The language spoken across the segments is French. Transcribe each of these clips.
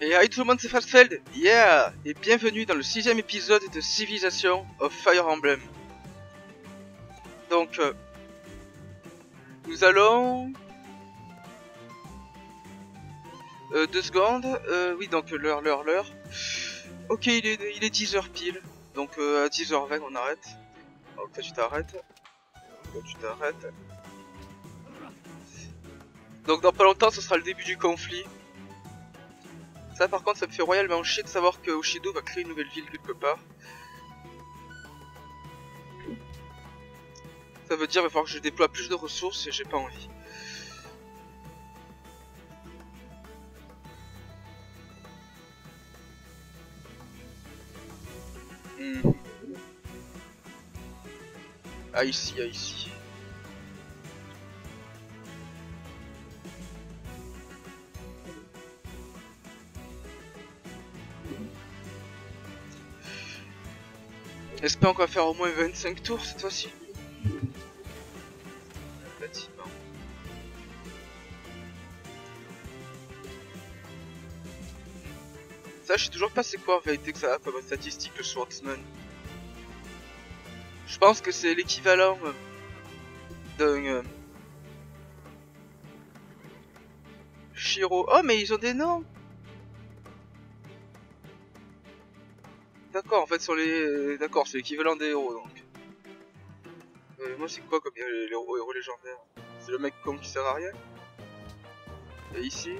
Et hi tout le monde, c'est Fastfeld, yeah Et bienvenue dans le sixième épisode de Civilization of Fire Emblem. Donc, euh, nous allons... Euh, deux secondes, euh, oui donc l'heure, l'heure, l'heure. Ok, il est, il est 10h pile, donc euh, à 10h20 on arrête. Donc toi tu t'arrêtes. Toi tu t'arrêtes. Donc dans pas longtemps ce sera le début du conflit. Ça par contre ça me fait royalement chier de savoir que Oshido va créer une nouvelle ville quelque part. Ça veut dire qu'il va falloir que je déploie plus de ressources et j'ai pas envie. Hmm. Ah ici, ah ici. J'espère qu'on va faire au moins 25 tours cette fois-ci. Ça, je sais toujours pas c'est quoi en vérité que ça a comme statistique le Swordsman. Je pense que c'est l'équivalent euh, d'un euh, Shiro. Oh, mais ils ont des noms D'accord, en fait, sur les. D'accord, c'est l'équivalent des héros donc. Euh, moi, c'est quoi comme les héros, héros légendaires? C'est le mec con qui sert à rien? Et ici?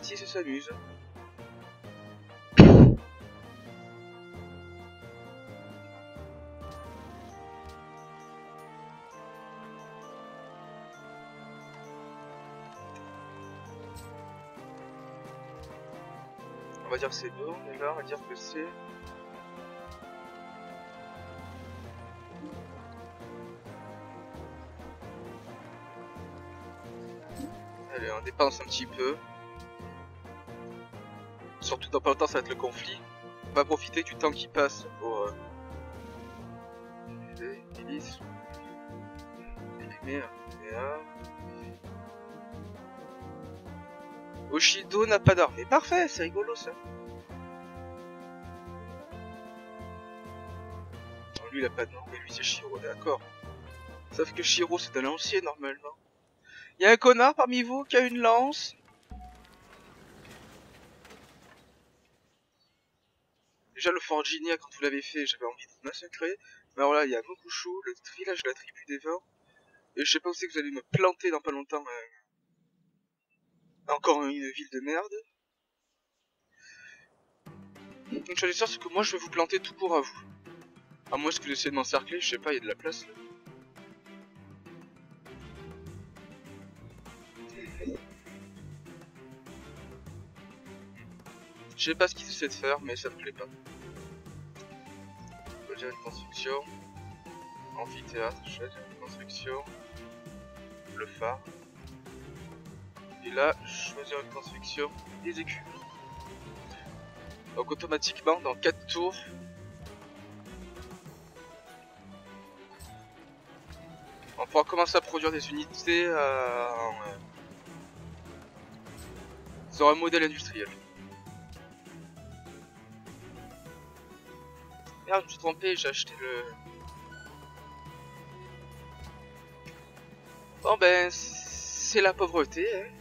Ici, ça s'amuse. Va dire que c'est bon, et là on va dire que c'est... Allez, on dépense un petit peu. Surtout dans pas longtemps ça va être le conflit. On va profiter du temps qui passe pour... Euh... Oshido n'a pas d'armée. Parfait, c'est rigolo ça. Lui il a pas mais lui c'est Shiro, d'accord. Sauf que Shiro c'est de l'ancien normalement. Y a un connard parmi vous qui a une lance? Déjà le Fort Ginia quand vous l'avez fait j'avais envie de massacrer. Mais alors là il y a Mokushu, le village de la tribu des vents. Et je sais pas où c'est que vous allez me planter dans pas longtemps. Mais... Encore une ville de merde. Une chose est sûre, c'est que moi je vais vous planter tout court à vous. À moins que essayez de m'encercler, je sais pas, il y a de la place là. Je sais pas ce qu'ils essaient de faire, mais ça me plaît pas. Choisir une construction. Amphithéâtre, choisir une construction. Le phare. Et là, choisir une construction des écus. Donc automatiquement, dans 4 tours, on pourra commencer à produire des unités euh, euh, sur un modèle industriel. Merde, je me suis trompé, j'ai acheté le... Bon ben, c'est la pauvreté, hein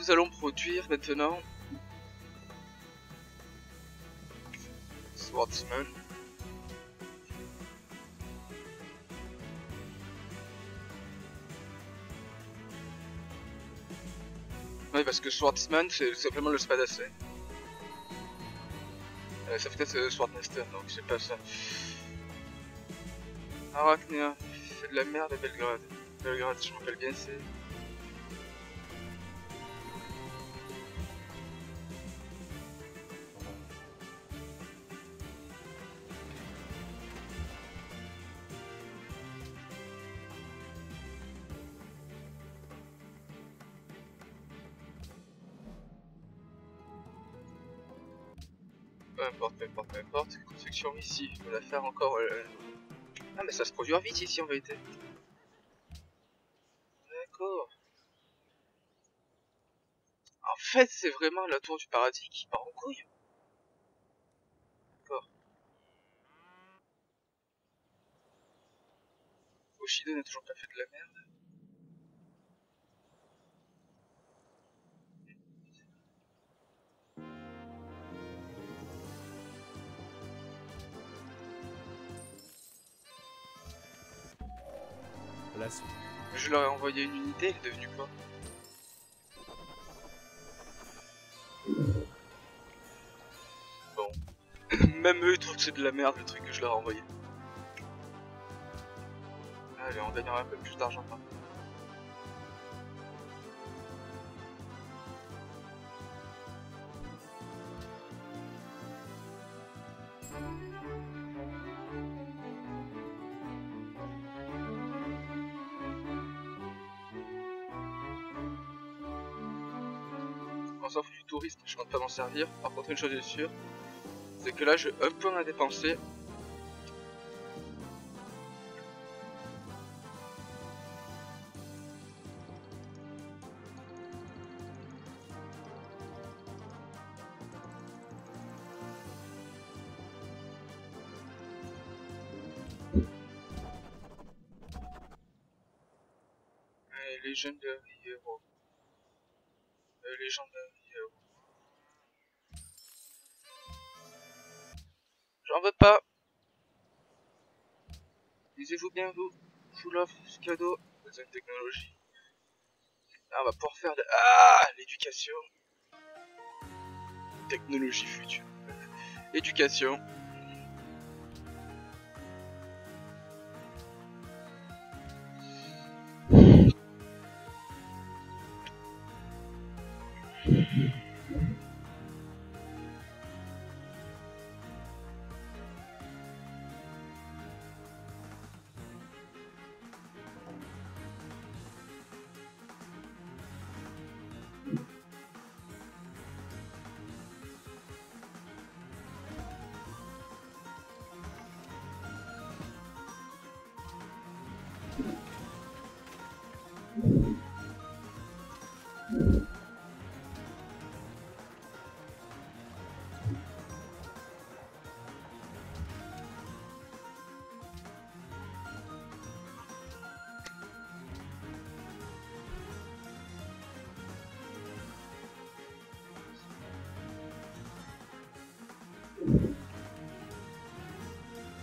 nous allons produire maintenant Swordsman. Oui, parce que Swordsman, c'est simplement le spadassin. Euh, ça fait être Swordmaster, donc c'est pas ça. Arachnia, fait de la merde à Belgrade. Belgrade, je me rappelle bien, c'est... peu importe, peu importe, peu importe. Construction ici, je peux la faire encore. Euh, ah, mais ça se produit vite ici en vérité. D'accord. En fait, c'est vraiment la tour du paradis qui part en couille. D'accord. Oshida n'a toujours pas fait de la merde. Je leur ai envoyé une unité, il est devenu quoi Bon. Même eux ils trouvent que c'est de la merde le truc que je leur ai envoyé. Allez, on gagnera un peu plus d'argent. Servir. Par contre, une chose est sûre, c'est que là, j'ai un point à dépenser. Allez, Legendary Hero. Euh, Legendary Hero. J'en pas. Lisez-vous bien vous. Vous l'offre ce cadeau. C'est une technologie. Là, on va pouvoir faire de... Ah L'éducation. Technologie future. Éducation.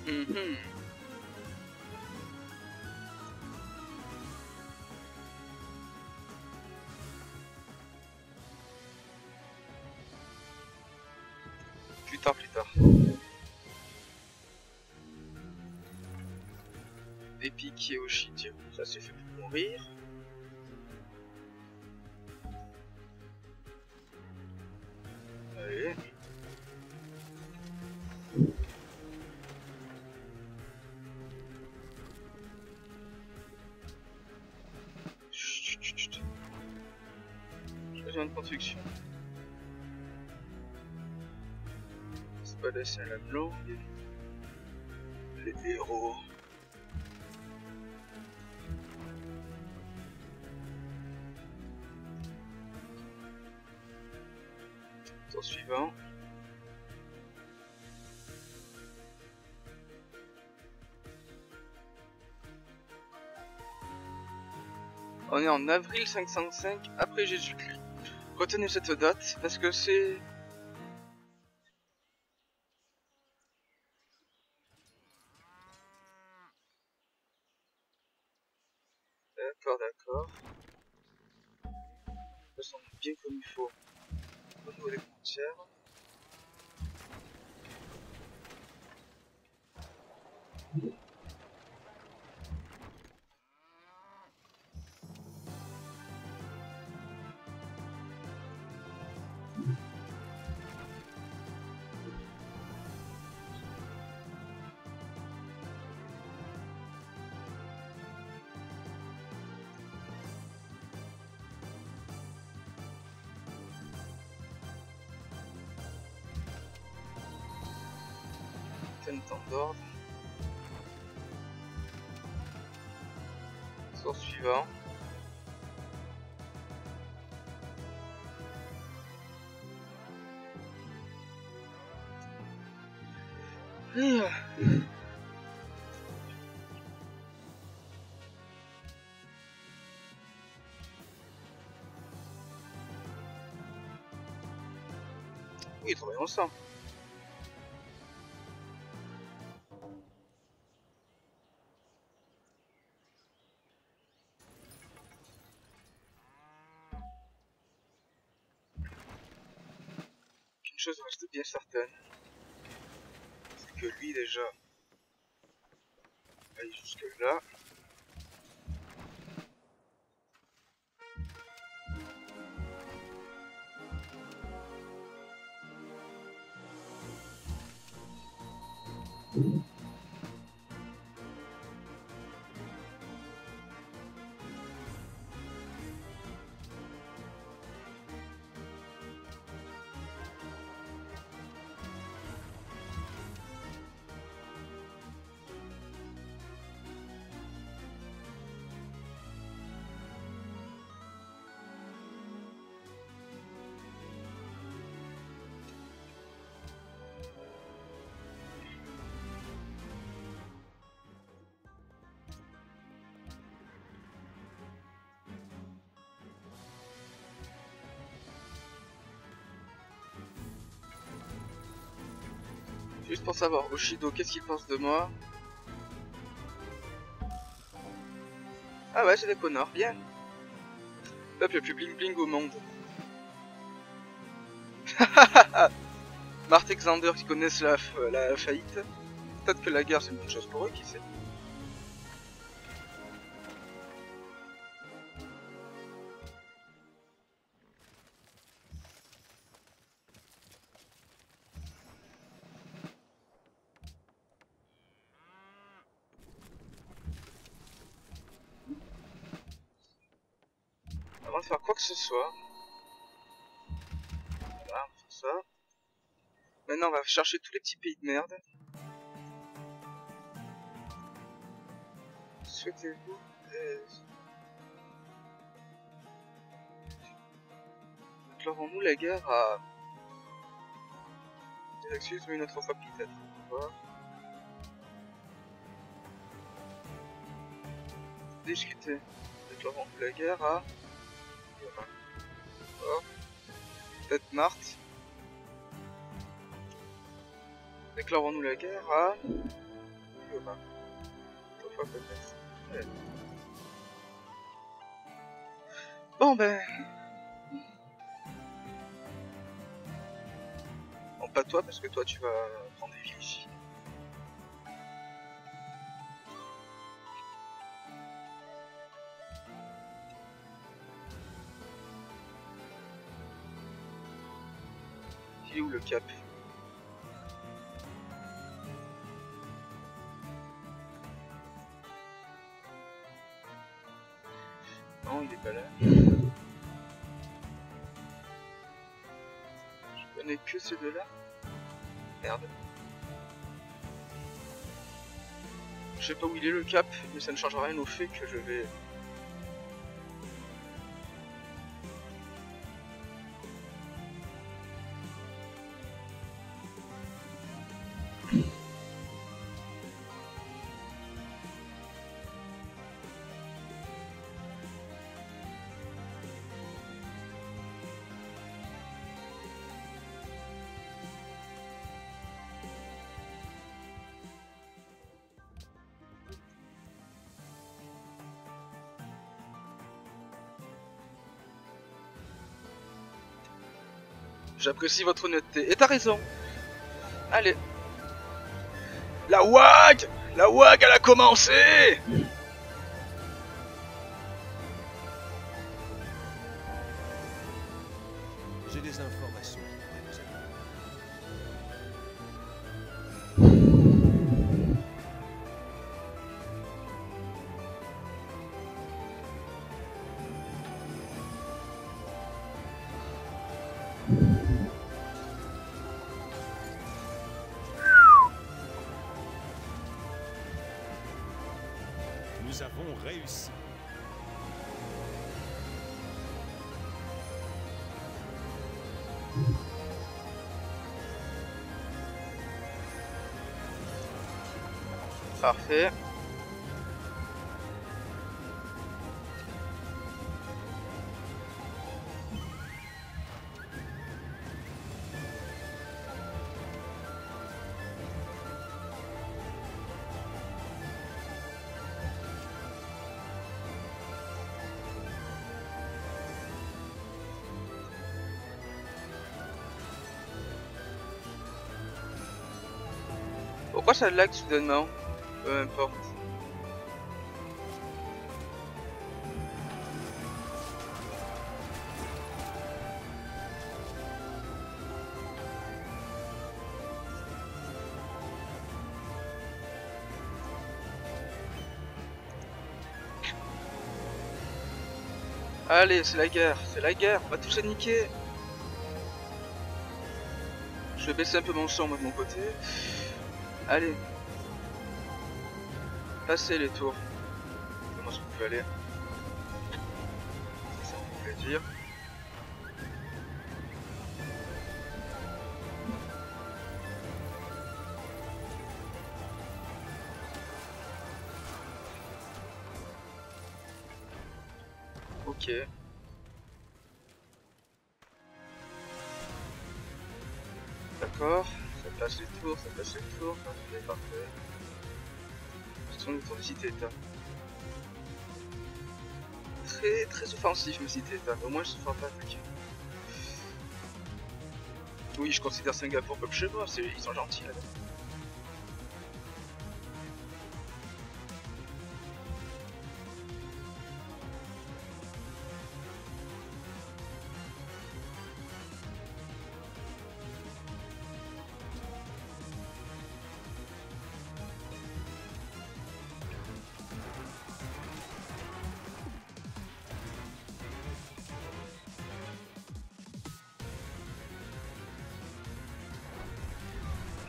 Mhm. Plus tard, plus tard. Epic et Oshid, ça c'est fait pour mourir. Les héros. Tour suivant. On est en avril 505 après Jésus-Christ. Retenez cette date parce que c'est Russia désordre. Source suivant. Oui, travaillons ça. Chose reste bien certaine, c'est que lui déjà, aller jusque là. Juste pour savoir, Oshido, qu'est-ce qu'il pense de moi Ah ouais, j'ai des connards, bien. Peuple le plus bling bling au monde. Marthe Xander qui connaissent la, la faillite. Peut-être que la guerre c'est une bonne chose pour eux, qui sait. Soit. Voilà, on fait ça. Maintenant on va chercher tous les petits pays de merde. Souhaitez-vous euh... Déclarons-nous la guerre à... Des excuses mais une autre fois peut-être. Voilà. Discuter. Déclarons-nous la guerre à... Oh. Peut-être Marthe. Déclarons-nous la guerre à... Yoma. Bon ben... Bon pas toi parce que toi tu vas prendre des villes ici. Cap Non, il est pas là. Je connais que ces deux-là. Merde. Je sais pas où il est le cap, mais ça ne change rien au fait que je vais J'apprécie votre honnêteté. Et t'as raison. Allez. La WAG La WAG, elle a commencé J'ai des informations. réussi. Parfait. Pourquoi ça lag soudainement Peu importe. Allez, c'est la guerre, c'est la guerre, on va tout se niquer. Je vais baisser un peu mon moi, de mon côté. Allez. Passez les tours. Comment est-ce vous pouvez aller? Ça me fait plaisir. Ok. D'accord, ça passe les tours, ça passe les tours, parfait, parfait. Question de tour de cité état. Très très offensif me cité état, au moins je ne ferai pas attaquer. Oui, je considère Singapour comme chez moi, ils sont gentils là-bas.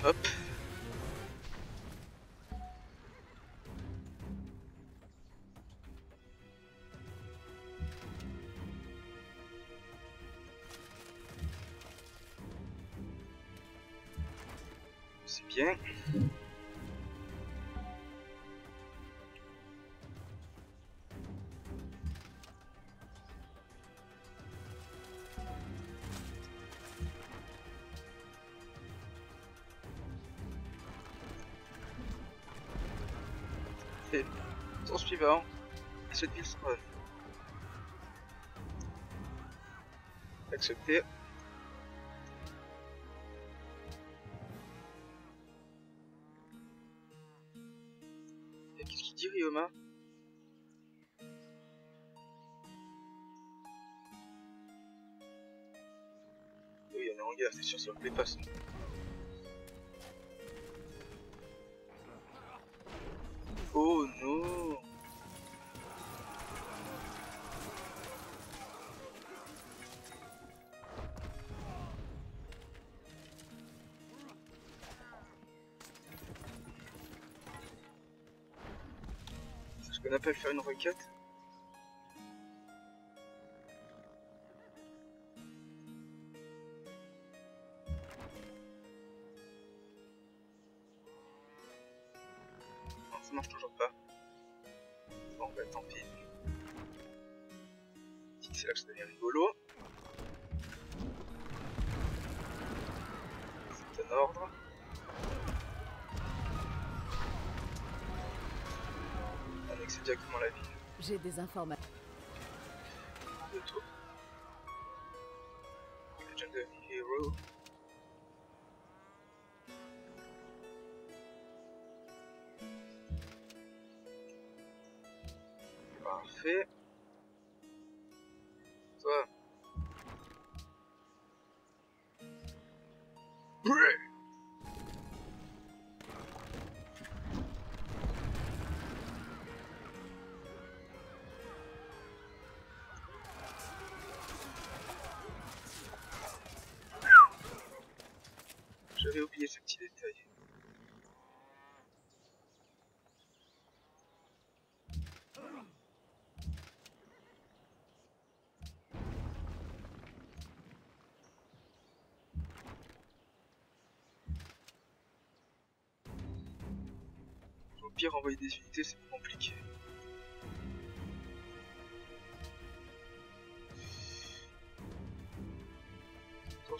Hop. Suivant, cette ville sera accepté. Et qu'est-ce qu'il dit Ryoma? Oui, on est en guerre, c'est sûr, ça me plaît pas ça. Faire une requête Non, ça marche toujours pas. Bon, bah tant pis. C'est là que ça devient rigolo. C'est un ordre. Directement la ville J'ai des informations. de. Pire, envoyer des unités, c'est compliqué. Tour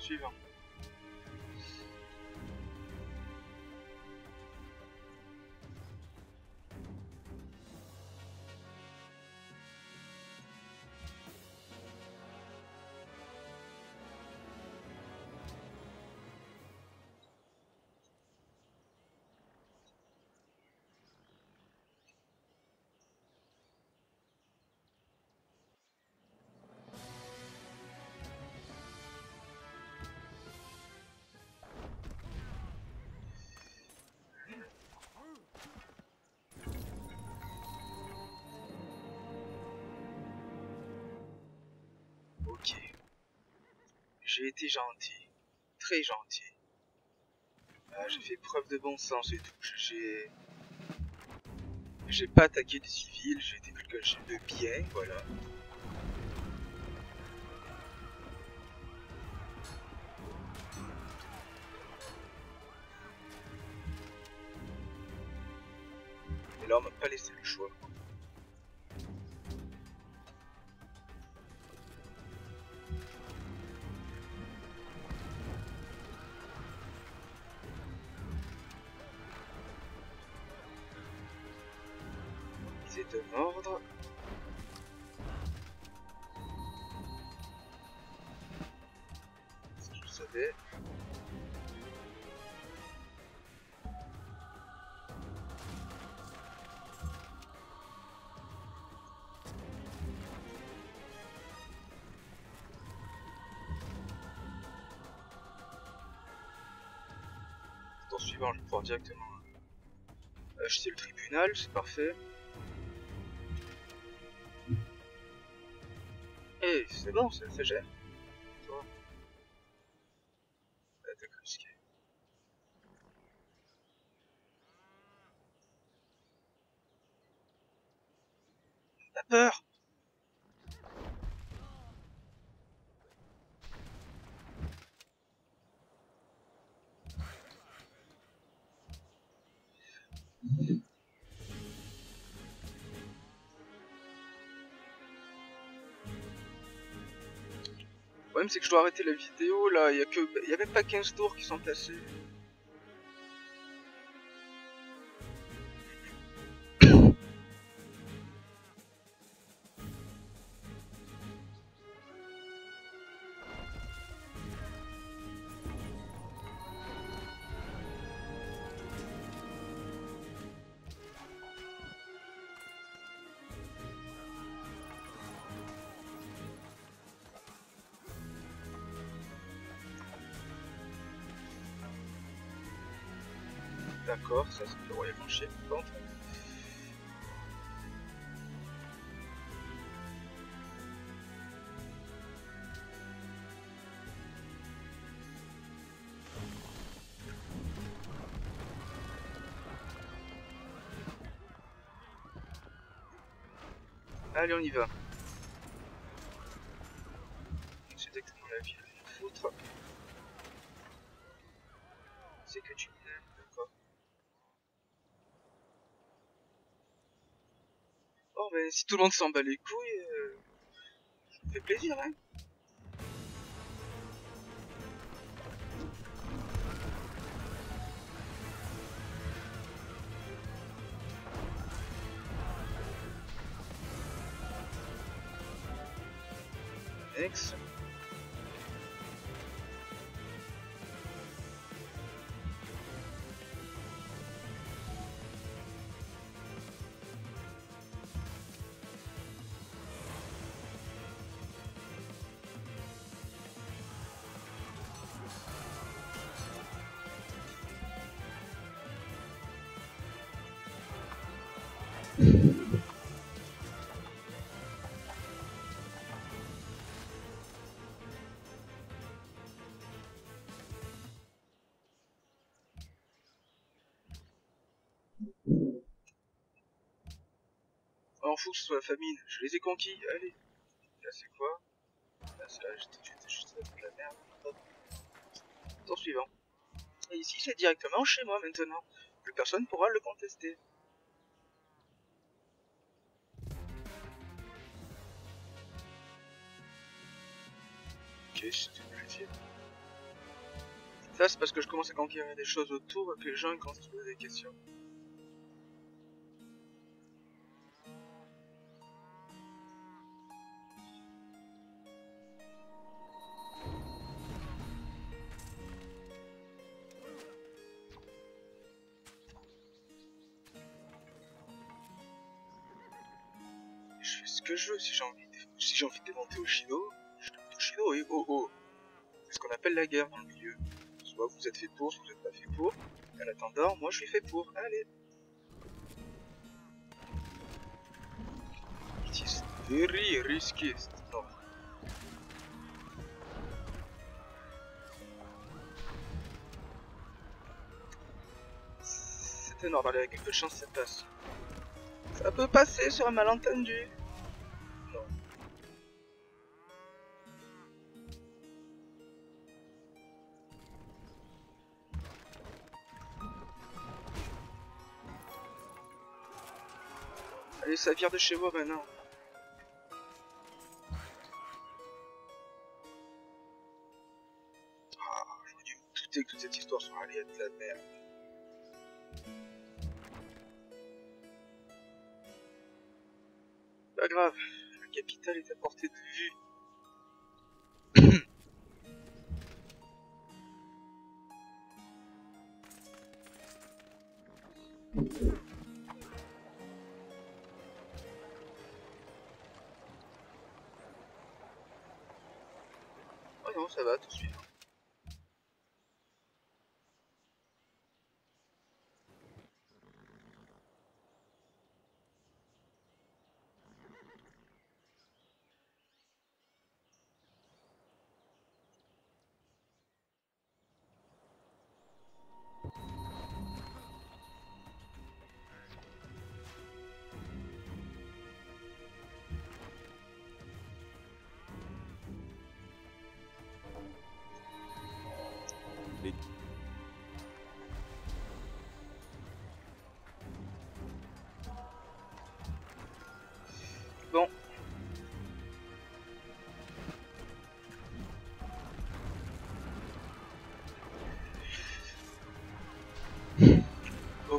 J'ai été gentil. Très gentil. Euh, j'ai fait preuve de bon sens et tout. J'ai... J'ai pas attaqué les civils, j'ai été quelqu'un de bien, voilà. Le. Tour suivant, je vais pouvoir directement acheter le tribunal, c'est parfait. Eh, c'est bon, ça gère. Problème c'est que je dois arrêter la vidéo là, il y a pas 15 tours qui sont passés. D'accord, ça c'est le chier par contre. Allez, on y va. C'est exactement la ville de foutre. C'est que tu m'aimes, d'accord. Mais si tout le monde s'en bat les couilles, euh, ça me fait plaisir, hein. Next. Que ce soit la famine, je les ai conquis, allez. Là c'est quoi? Là c'est là, j'étais juste de la merde. Hop. Tour suivant. Et ici c'est directement chez moi maintenant. Plus personne pourra le contester. Ça, c'est parce que je commence à conquérir des choses autour et que les gens commencent à se poser des questions. Je fais ce que je veux si j'ai envie de, si j'ai envie de démonter Oshido, je oh oh. C'est ce qu'on appelle la guerre dans le milieu. Soit vous êtes fait pour, soit vous n'êtes pas fait pour. En attendant, moi je suis fait pour. Allez. It is very risky. Non. C'était normal avec un peu chance ça passe. Ça peut passer sur un malentendu. Allez, ça vire de chez moi maintenant. Ah, j'aurais dû me douter que toute cette histoire soit allée être de la merde. Pas grave, la capitale est à portée de vue.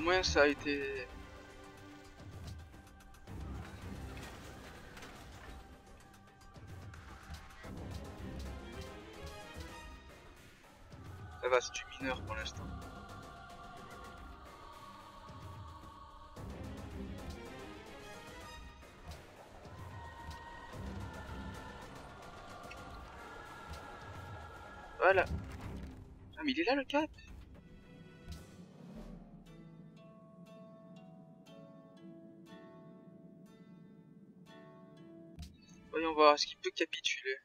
Moins ça a été... Ça va, c'est du mineur pour l'instant. Voilà. Ah mais il est là le cap? Est-ce qu'il peut capituler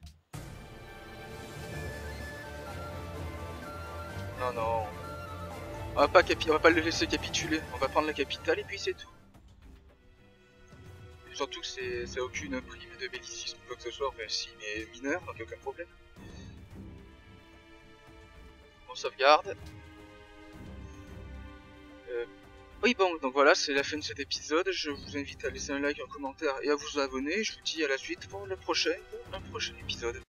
Non, non. On va pas, capi- on va pas le laisser capituler. On va prendre la capitale et puis c'est tout. Surtout que c'est aucune prime de bellicisme ou quoi que ce soit. Enfin, si, mais mineur, donc aucun problème. On sauvegarde. Oui, bon, donc voilà, c'est la fin de cet épisode. Je vous invite à laisser un like, un commentaire et à vous abonner. Je vous dis à la suite pour le prochain, un prochain épisode.